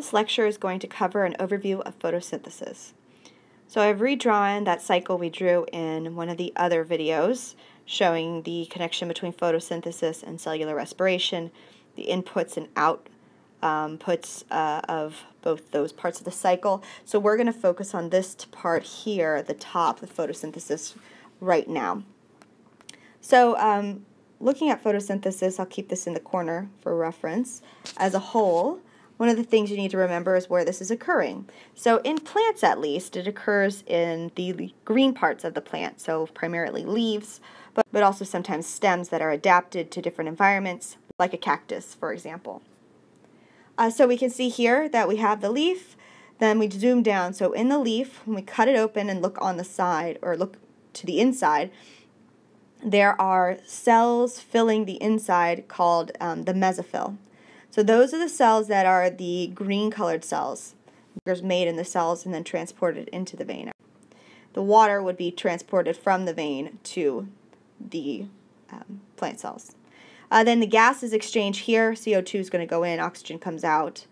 This lecture is going to cover an overview of photosynthesis. So I've redrawn that cycle we drew in one of the other videos showing the connection between photosynthesis and cellular respiration, the inputs and outputs um, uh, of both those parts of the cycle. So we're going to focus on this part here at the top, the photosynthesis, right now. So um, looking at photosynthesis, I'll keep this in the corner for reference, as a whole, one of the things you need to remember is where this is occurring. So in plants at least, it occurs in the green parts of the plant, so primarily leaves, but, but also sometimes stems that are adapted to different environments, like a cactus, for example. Uh, so we can see here that we have the leaf, then we zoom down. So in the leaf, when we cut it open and look on the side, or look to the inside, there are cells filling the inside called um, the mesophyll. So those are the cells that are the green colored cells. There's made in the cells and then transported into the vein. The water would be transported from the vein to the um, plant cells. Uh, then the gas is exchanged here. CO2 is going to go in, oxygen comes out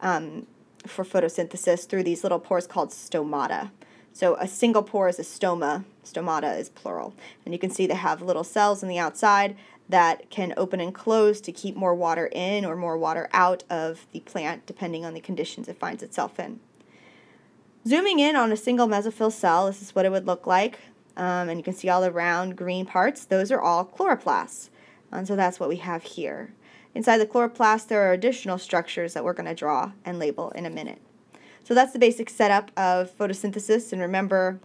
um, for photosynthesis through these little pores called stomata. So a single pore is a stoma, stomata is plural. And you can see they have little cells on the outside that can open and close to keep more water in or more water out of the plant depending on the conditions it finds itself in. Zooming in on a single mesophyll cell, this is what it would look like. Um, and you can see all the round green parts. Those are all chloroplasts. And so that's what we have here. Inside the chloroplast, there are additional structures that we're going to draw and label in a minute. So that's the basic setup of photosynthesis. And remember,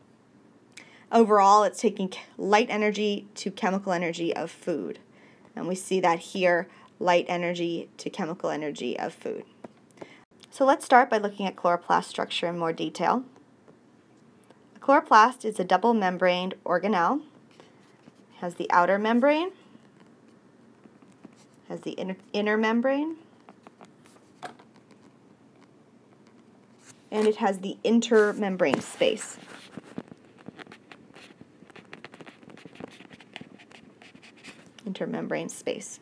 overall, it's taking light energy to chemical energy of food. And we see that here, light energy to chemical energy of food. So let's start by looking at chloroplast structure in more detail. A chloroplast is a double membraned organelle. It has the outer membrane, has the inner, inner membrane, and it has the intermembrane space. Intermembrane space.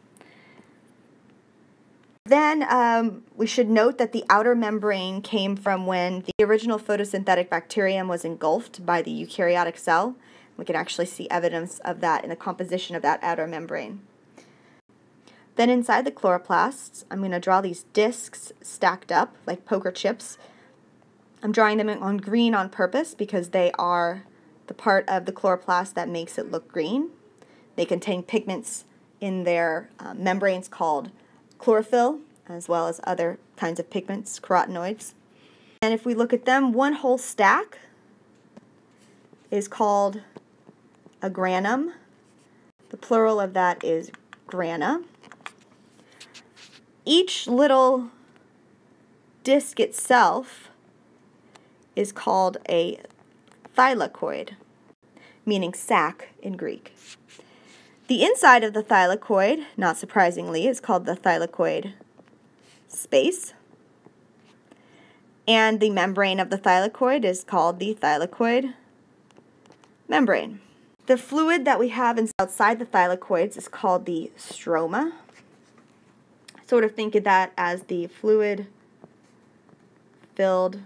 Then um, we should note that the outer membrane came from when the original photosynthetic bacterium was engulfed by the eukaryotic cell. We can actually see evidence of that in the composition of that outer membrane. Then inside the chloroplasts, I'm going to draw these discs stacked up like poker chips. I'm drawing them on green on purpose because they are the part of the chloroplast that makes it look green. They contain pigments in their uh, membranes called chlorophyll, as well as other kinds of pigments, carotenoids. And if we look at them, one whole stack is called a granum. The plural of that is grana. Each little disc itself is called a thylakoid, meaning sac in Greek. The inside of the thylakoid, not surprisingly, is called the thylakoid space. And the membrane of the thylakoid is called the thylakoid membrane. The fluid that we have outside the thylakoids is called the stroma. Sort of think of that as the fluid filled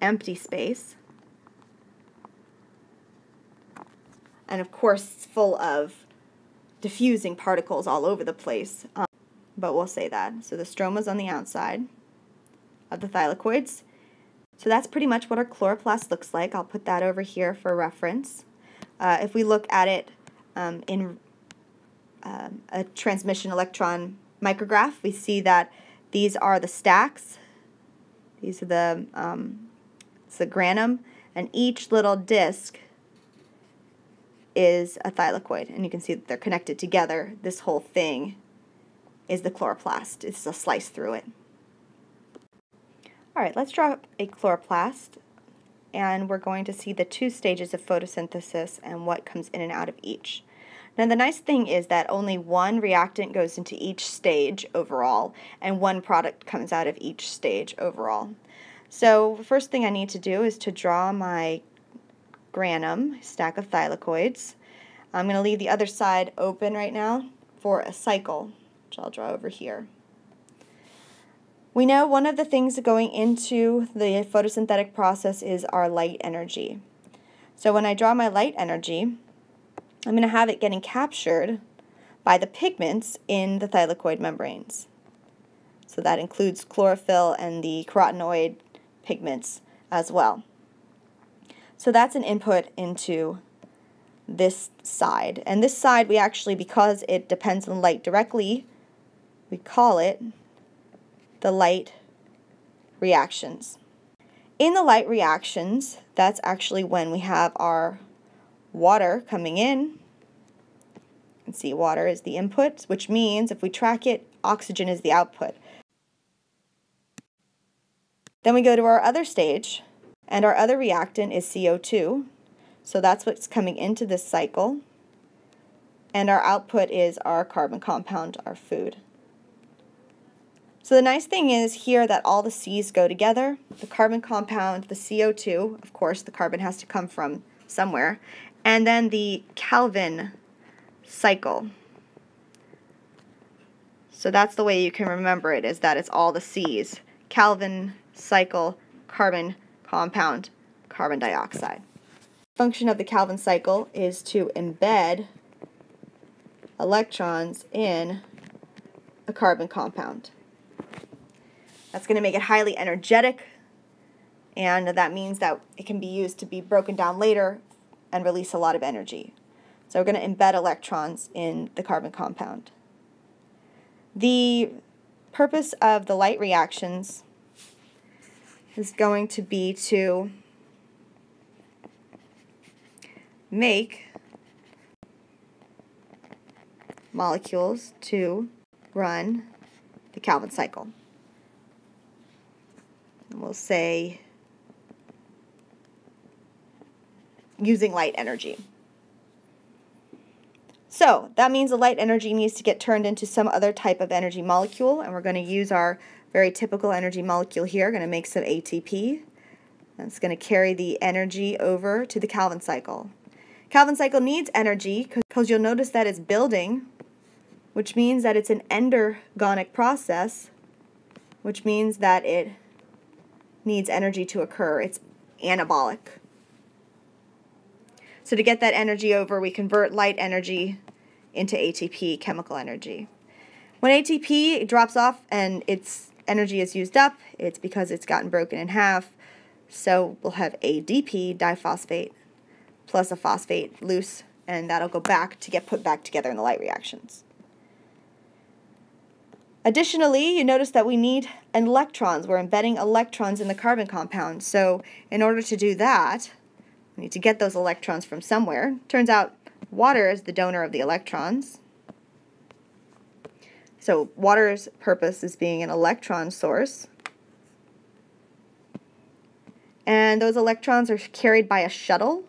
empty space. And of course it's full of diffusing particles all over the place. Um, but we'll say that. So the stroma's on the outside of the thylakoids. So that's pretty much what our chloroplast looks like. I'll put that over here for reference. Uh, if we look at it um, in um, a transmission electron micrograph, we see that these are the stacks. These are the, um, it's the granum, and each little disc is a thylakoid, and you can see that they're connected together. This whole thing is the chloroplast. It's a slice through it. All right, let's draw a chloroplast, and we're going to see the two stages of photosynthesis and what comes in and out of each. Now the nice thing is that only one reactant goes into each stage overall, and one product comes out of each stage overall. So the first thing I need to do is to draw my granum, stack of thylakoids. I'm going to leave the other side open right now for a cycle, which I'll draw over here. We know one of the things going into the photosynthetic process is our light energy. So when I draw my light energy, I'm going to have it getting captured by the pigments in the thylakoid membranes. So that includes chlorophyll and the carotenoid pigments as well. So that's an input into this side. And this side we actually, because it depends on light directly, we call it the light reactions. In the light reactions, that's actually when we have our water coming in. And see, water is the input, which means if we track it, oxygen is the output. Then we go to our other stage, and our other reactant is CO2. So that's what's coming into this cycle. And our output is our carbon compound, our food. So the nice thing is here that all the C's go together. The carbon compound, the CO2, of course, the carbon has to come from somewhere, and then the Calvin cycle. So that's the way you can remember it, is that it's all the C's. Calvin cycle, carbon compound, carbon dioxide. Function of the Calvin cycle is to embed electrons in a carbon compound. That's going to make it highly energetic, and that means that it can be used to be broken down later and release a lot of energy. So we're going to embed electrons in the carbon compound. The purpose of the light reactions is going to be to make molecules to run the Calvin cycle and we'll say using light energy. So that means the light energy needs to get turned into some other type of energy molecule, and we're going to use our very typical energy molecule here. going to make some ATP. That's going to carry the energy over to the Calvin cycle. Calvin cycle needs energy because you'll notice that it's building, which means that it's an endergonic process, which means that it needs energy to occur. It's anabolic. So to get that energy over, we convert light energy into ATP, chemical energy. When ATP drops off and its energy is used up, it's because it's gotten broken in half. So we'll have ADP, diphosphate, plus a phosphate loose, and that'll go back to get put back together in the light reactions. Additionally, you notice that we need electrons. We're embedding electrons in the carbon compound. So in order to do that, need to get those electrons from somewhere. Turns out water is the donor of the electrons. So water's purpose is being an electron source. And those electrons are carried by a shuttle.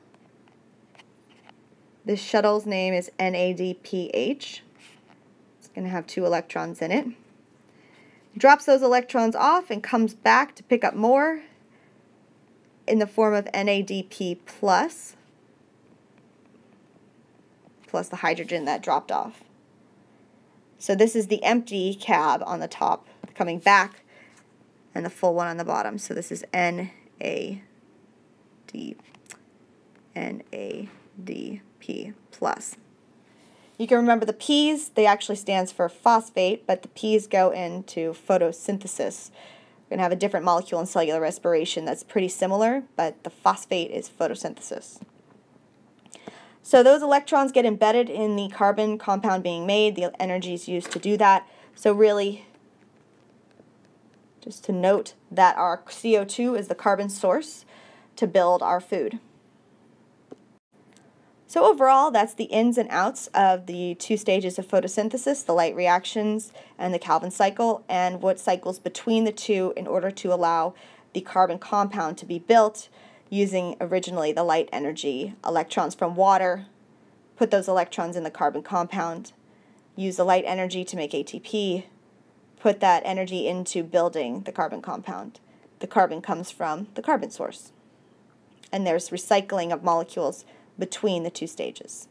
This shuttle's name is NADPH. It's going to have two electrons in it drops those electrons off and comes back to pick up more in the form of NADP plus, plus the hydrogen that dropped off. So this is the empty cab on the top coming back and the full one on the bottom. So this is NAD, NADP plus. You can remember the P's, they actually stands for phosphate, but the P's go into photosynthesis. We're going to have a different molecule in cellular respiration that's pretty similar, but the phosphate is photosynthesis. So those electrons get embedded in the carbon compound being made. The energy is used to do that. So really, just to note that our CO2 is the carbon source to build our food. So overall, that's the ins and outs of the two stages of photosynthesis, the light reactions and the Calvin cycle, and what cycles between the two in order to allow the carbon compound to be built using originally the light energy, electrons from water, put those electrons in the carbon compound, use the light energy to make ATP, put that energy into building the carbon compound. The carbon comes from the carbon source. And there's recycling of molecules between the two stages.